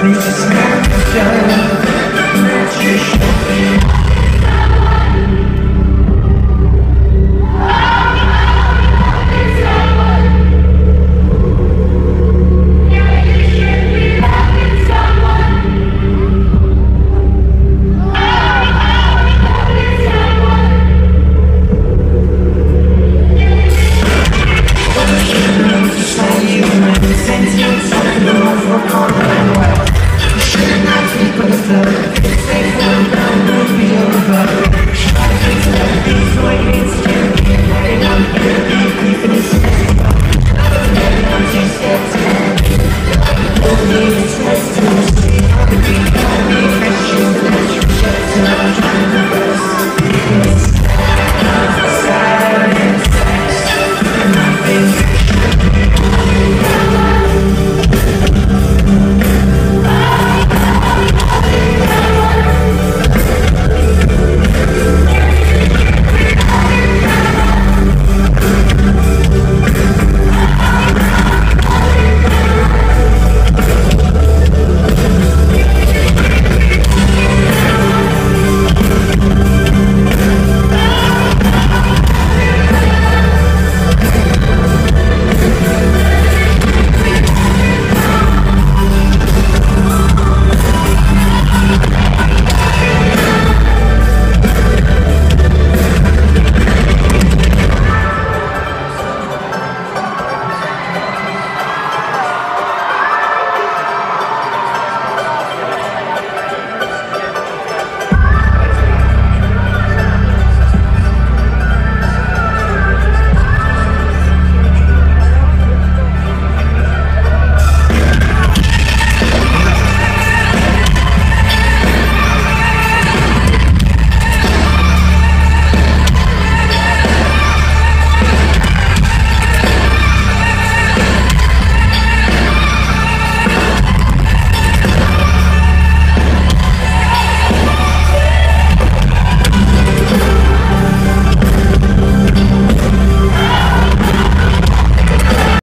through the sky,